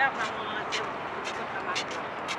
やっぱもう、でも、ちょっと待って。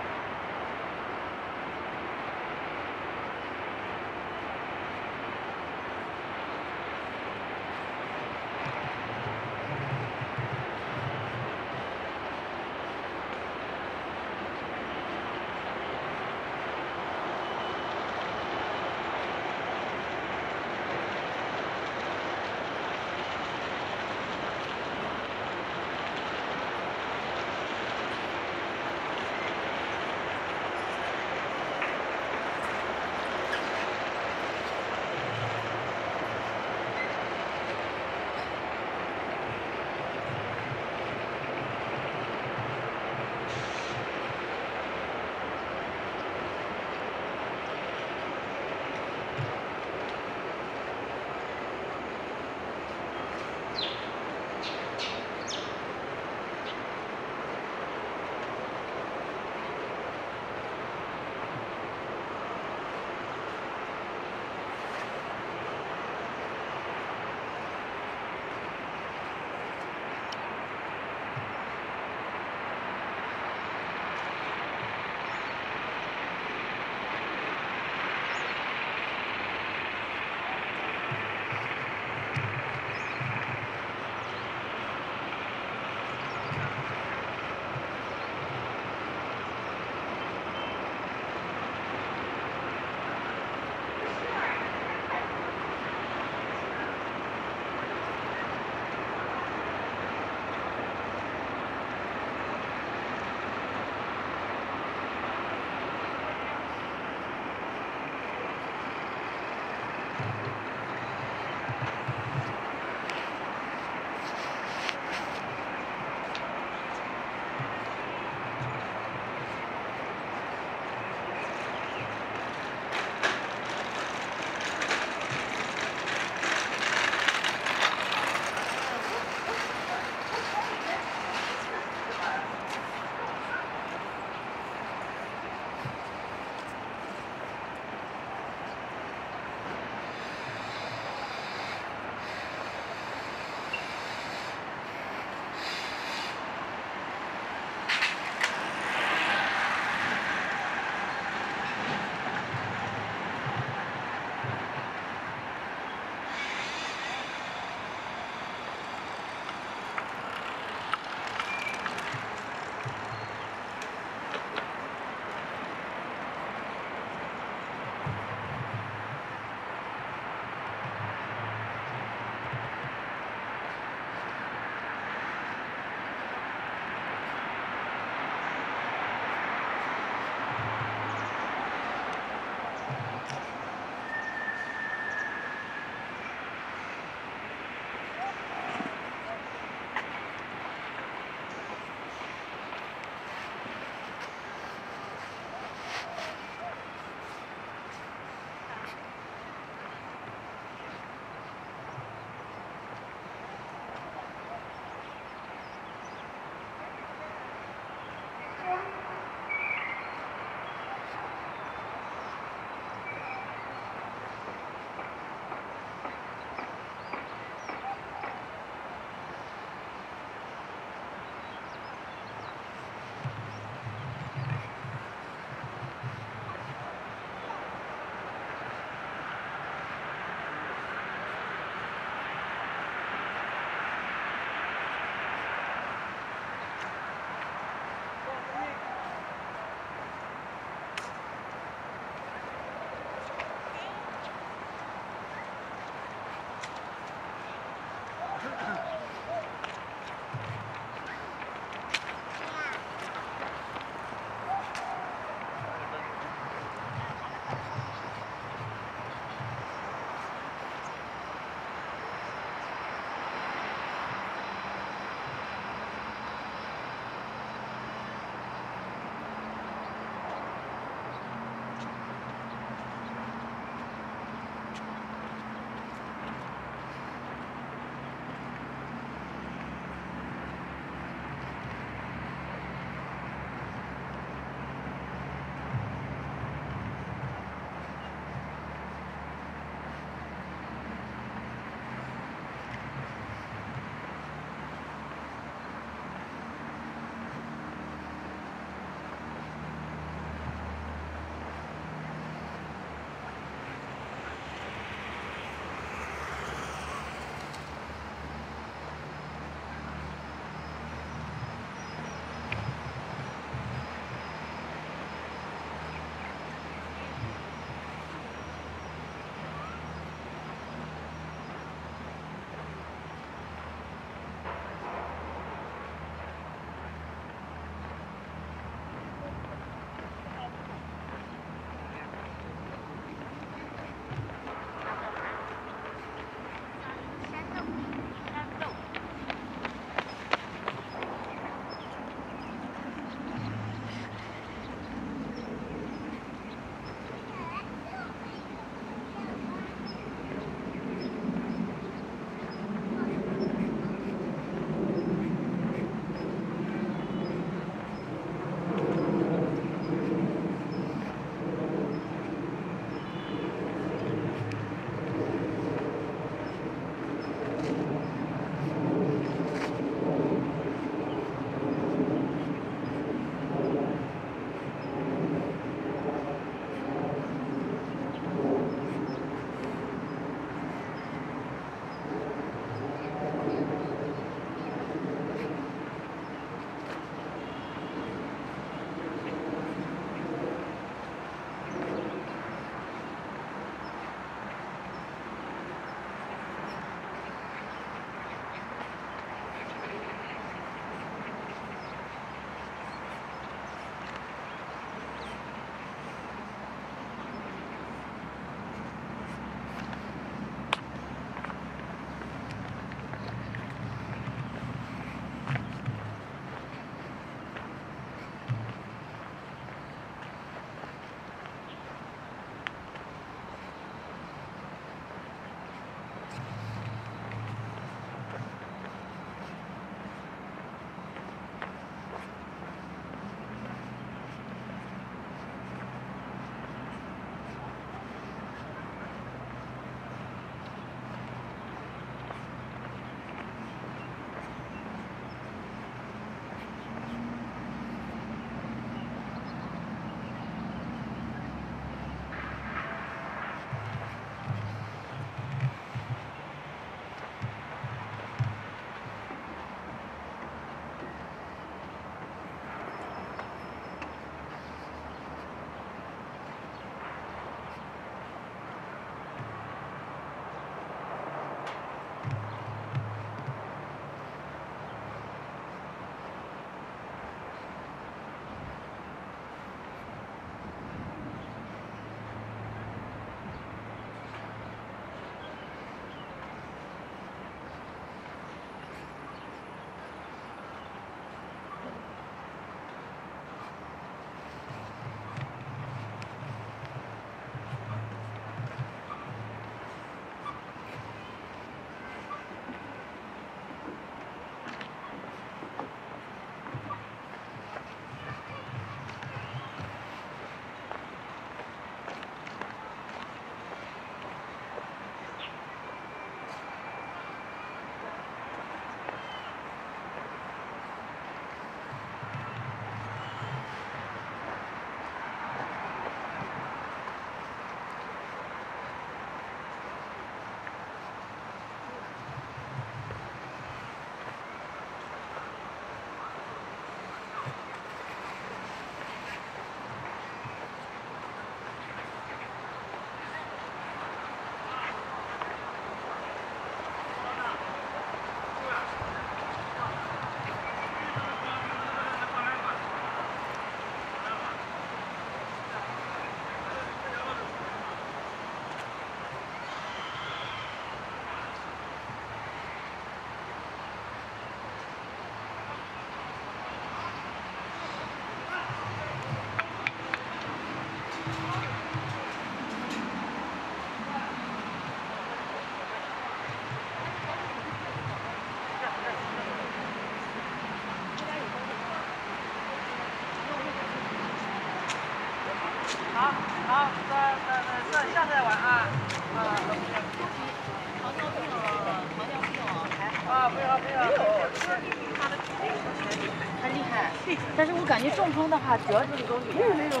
但是我感觉中风的话，主要就是都是没有那种。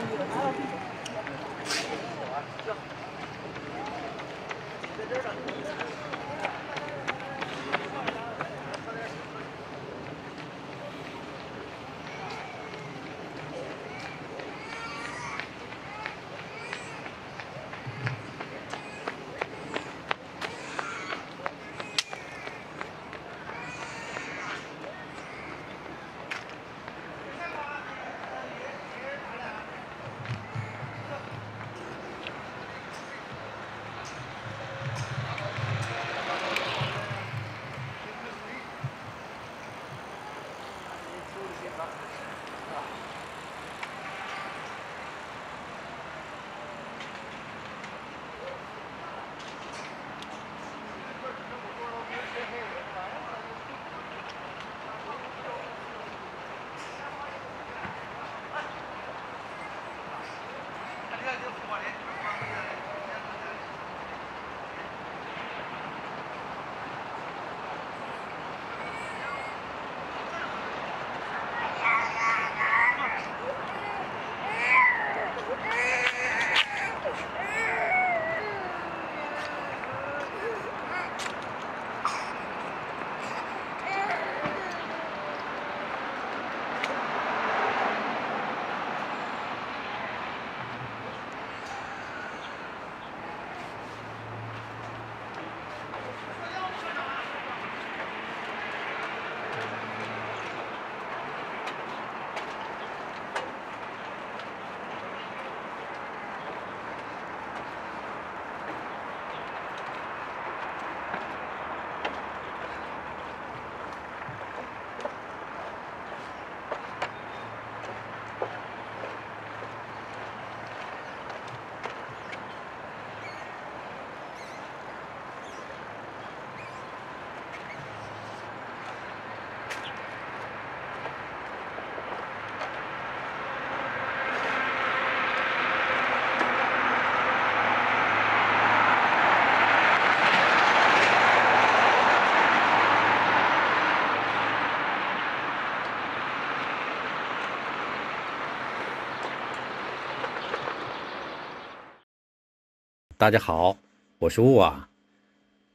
大家好，我是雾啊，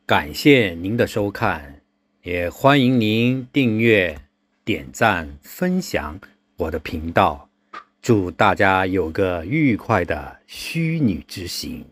感谢您的收看，也欢迎您订阅、点赞、分享我的频道。祝大家有个愉快的虚拟之行。